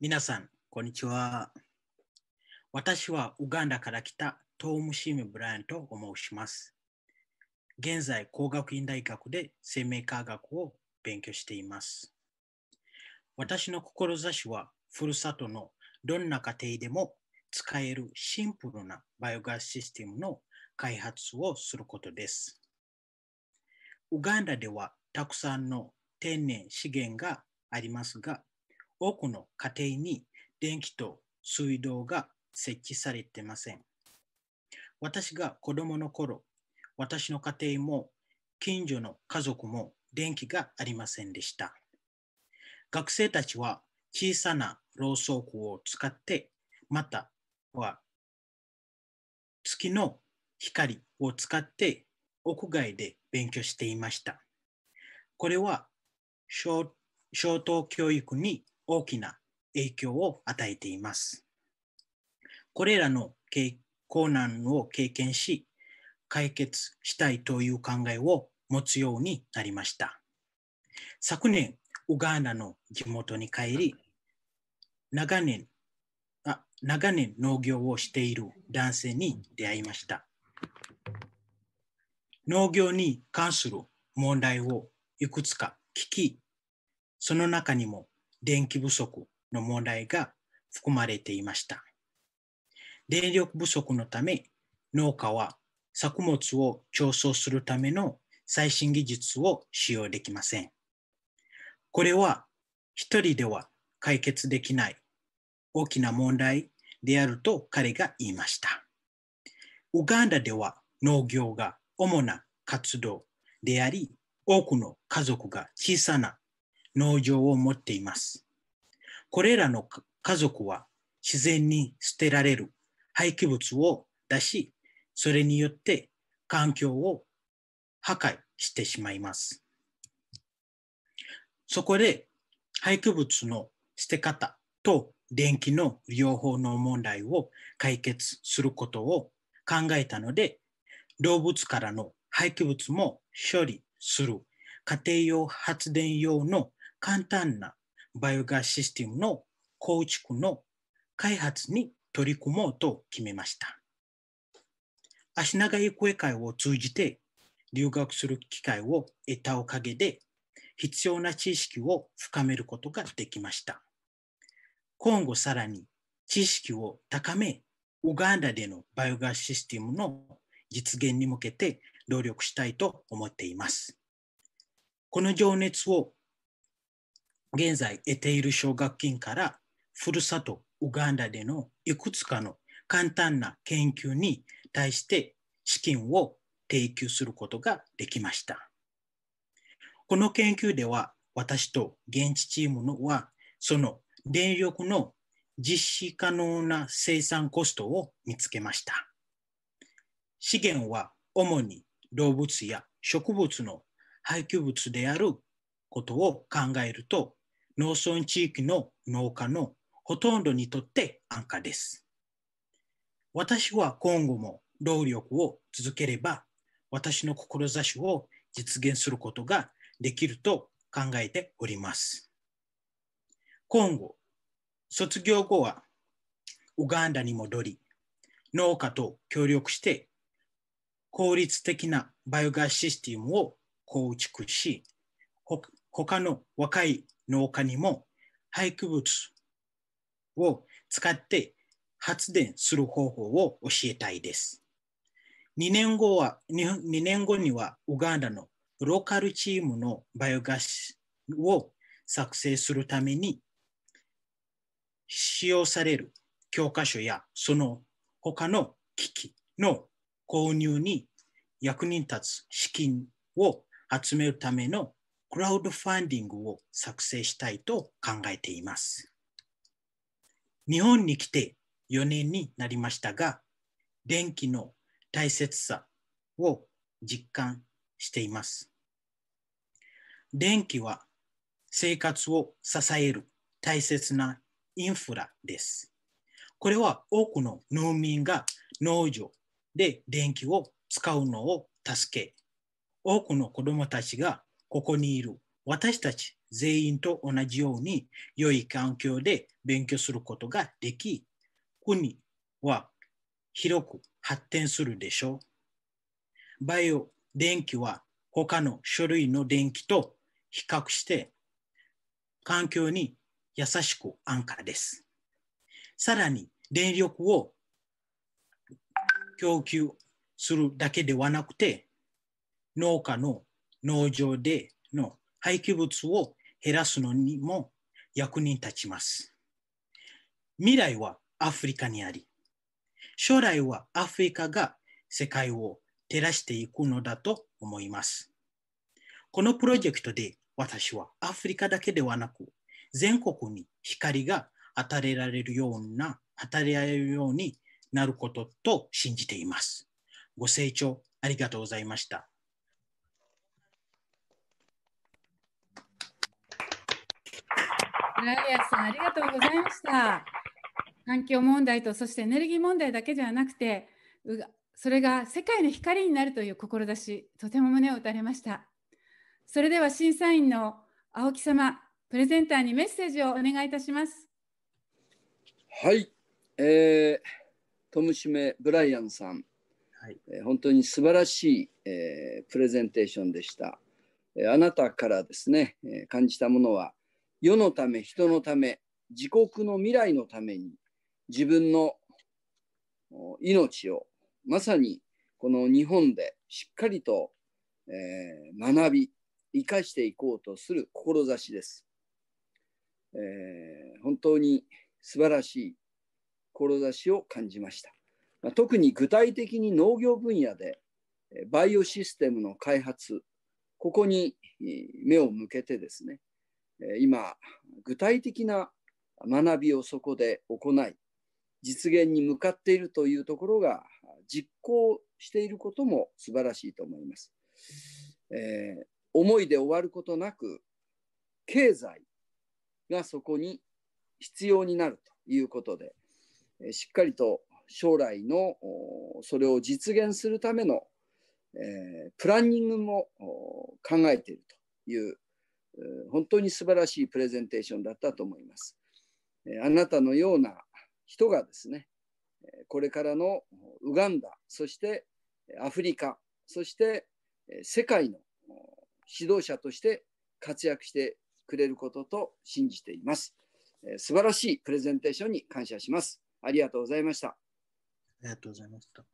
皆さん、こんにちは。私はウガンダから来たトームシーム・ブライアンと申します。現在、工学院大学で生命科学を勉強しています。私の志は、ふるさとのどんな家庭でも使えるシンプルなバイオガスシステムの開発をすることです。ウガンダではたくさんの天然資源がありますが、多くの家庭に電気と水道が設置されていません。私が子供の頃、私の家庭も近所の家族も電気がありませんでした。学生たちは小さなろうそくを使って、または月の光を使って屋外で勉強していました。これは小小等教育に大きな影響を与えています。これらの困難を経験し、解決したいという考えを持つようになりました。昨年、ウガンダの地元に帰り、長年あ長年農業をしている男性に出会いました。農業に関する問題をいくつか聞き、その中にも電気不足の問題が含まれていました。電力不足のため、農家は作物を調整するための最新技術を使用できません。これは一人では解決できない大きな問題であると彼が言いました。ウガンダでは農業が主な活動であり、多くの家族が小さな農場を持っています。これらの家族は自然に捨てられる廃棄物を出し、それによって環境を破壊してしまいます。そこで廃棄物の捨て方と電気の両方の問題を解決することを考えたので、動物からの廃棄物も処理する家庭用発電用の簡単なバイオガスシステムの構築の開発に取り組もうと決めました。足長育英会を通じて留学する機会を得たおかげで必要な知識を深めることができました。今後さらに知識を高め、ウガンダでのバイオガスシステムの実現に向けて努力したいと思っています。この情熱を現在得ている奨学金からふるさとウガンダでのいくつかの簡単な研究に対して資金を提供することができました。この研究では私と現地チームのはその電力の実施可能な生産コストを見つけました。資源は主に動物や植物の廃棄物であることを考えると農村地域の農家のほとんどにとって安価です。私は今後も労力を続ければ私の志を実現することができると考えております。今後、卒業後はウガンダに戻り、農家と協力して効率的なバイオガスシステムを構築し、他の若い農家にも廃棄物を使って発電する方法を教えたいです。2年後は、2年後にはウガンダのローカルチームのバイオガスを作成するために使用される教科書やその他の機器の購入に役に立つ資金を集めるためのクラウドファンディングを作成したいと考えています。日本に来て4年になりましたが、電気の大切さを実感しています。電気は生活を支える大切なインフラです。これは多くの農民が農場で電気を使うのを助け、多くの子供たちがここにいる私たち全員と同じように良い環境で勉強することができ、国は広く発展するでしょう。バイオ電気は他の種類の電気と比較して環境に優しく安価です。さらに電力を供給するだけではなくて農家の農場での廃棄物を減らすのにも役に立ちます。未来はアフリカにあり、将来はアフリカが世界を照らしていくのだと思います。このプロジェクトで私はアフリカだけではなく全国に光が当たれられるような、当たれられるようになることと信じています。ご清聴ありがとうございました。ライアさん、ありがとうございました。環境問題とそしてエネルギー問題だけではなくて、それが世界の光になるという志、とても胸を打たれました。それでは審査員の青木様、プレゼンターにメッセージをお願いいたします。はい、えー、トムシメ・ブライアンさん、はいえー、本当に素晴らしい、えー、プレゼンテーションでした。えー、あなたからですね、えー、感じたものは、世のため、人のため、自国の未来のために、自分の命をまさにこの日本でしっかりと、えー、学び、生かしていこうとする志です。えー、本当に素晴らしい志を感じました。まあ、特に具体的に農業分野でバイオシステムの開発、ここに目を向けてですね、今、具体的な学びをそこで行い、実現に向かっているというところが実行していることも素晴らしいと思います。えー、思いで終わることなく、経済がそこに必要になるということで、しっかりと将来のそれを実現するための、えー、プランニングも考えているという本当に素晴らしいプレゼンテーションだったと思います。あなたのような人がですね、これからのウガンダ、そしてアフリカ、そして世界の指導者として活躍してくれることと信じています。素晴らしいプレゼンテーションに感謝します。ありがとうございました。ありがとうございました。